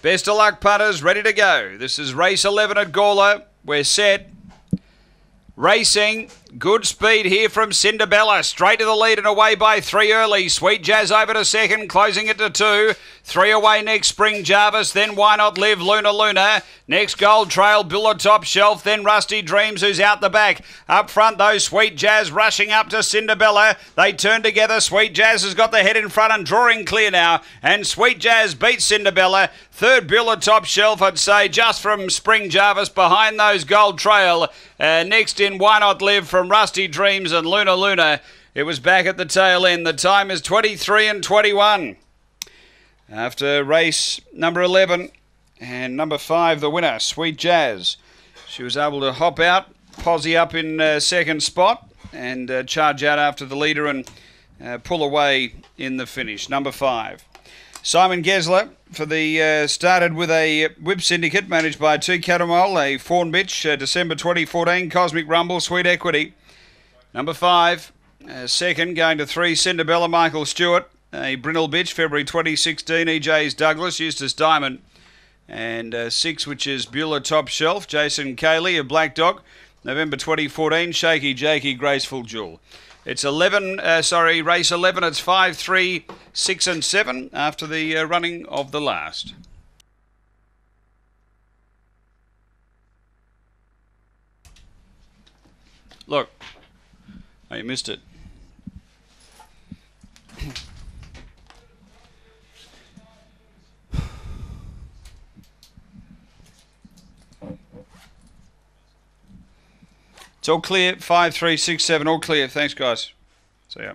Best of luck, punters. Ready to go. This is race 11 at Gawler. We're set. Racing, good speed here from Cinderbella. Straight to the lead and away by three early. Sweet Jazz over to second, closing it to two. Three away next, Spring Jarvis. Then Why Not Live, Luna Luna. Next, Gold Trail, Buller Top Shelf. Then Rusty Dreams, who's out the back. Up front, though, Sweet Jazz rushing up to Cinderbella. They turn together. Sweet Jazz has got the head in front and drawing clear now. And Sweet Jazz beats Cinderbella. Third, Buller Top Shelf, I'd say, just from Spring Jarvis behind those Gold Trail. Uh, next in Why Not Live from Rusty Dreams and Luna Luna. It was back at the tail end. The time is 23 and 21. After race number 11 and number 5, the winner, Sweet Jazz. She was able to hop out, posse up in uh, second spot and uh, charge out after the leader and uh, pull away in the finish. Number 5. Simon Gesler for the uh, started with a whip syndicate managed by two Catamol, a fawn bitch, uh, December 2014, Cosmic Rumble, Sweet Equity. Number five, uh, second going to three, Cinderbella, Michael Stewart, a Brindle bitch, February 2016, EJ's Douglas, Eustace Diamond, and uh, six, which is Beulah Top Shelf, Jason Cayley, a Black Dog, November 2014, Shaky Jakey, Graceful Jewel. It's 11, uh, sorry, race 11. It's 5, 3, 6, and 7 after the uh, running of the last. Look, oh, you missed it. It's all clear. Five, three, six, seven. All clear. Thanks, guys. See ya.